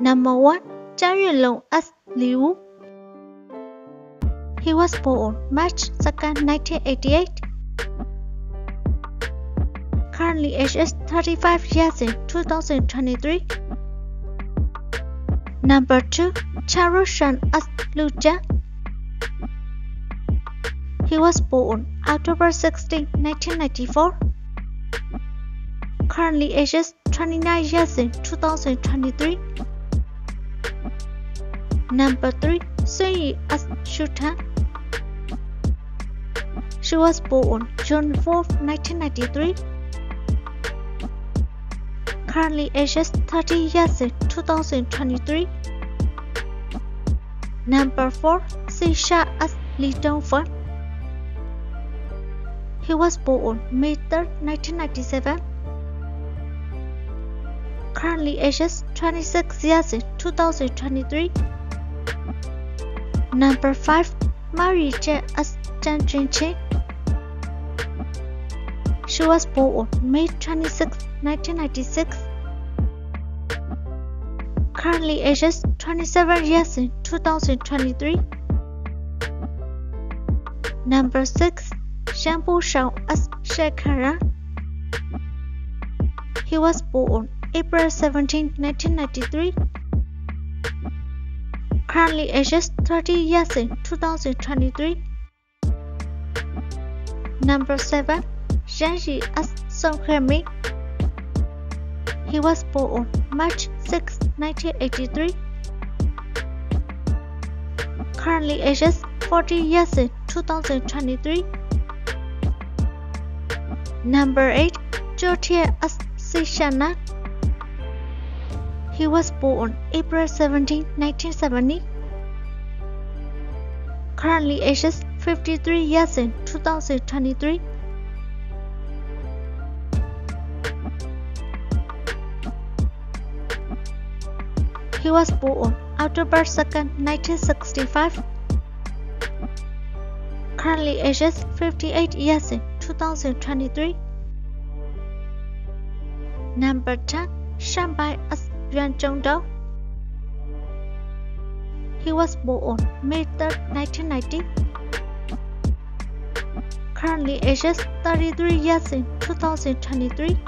Number 1. Zhang Yunlong as Liu. He was born March 2, 1988. Currently age is 35 years in 2023. Number 2. Chen Ruo Xuan as Lu Jia. He was born October 16, 1994. Currently ages 29 years in 2023. Number 3. Sun Yi as Shutan. She was born June 4, 1993. Currently ages 30 years in 2023. Number 4. Ci Sha as Li Dongfen. He was born May 3, 1997. Currently ages 26 years in 2023. Number 5. Mary J. as Zhang Junqing. She was born on May 26, 1996. Currently ages 27 years in 2023. Number 6. Shambu Shao as Shekara. He was born on April 17, 1993. Currently ages 30 years in 2023. Number 7. Zhang Yi as Song Hemi. He was born on March 6, 1983. Currently ages 40 years in 2023. Number 8. Jotia as Sishana. He was born April 17, 1970. Currently ages 53 years in 2023. He was born October 2, 1965. Currently ages 58 years in 2023. Number 10. Shanbai as Yuan. He was born May 3, 1990. Currently ages 33 years in 2023.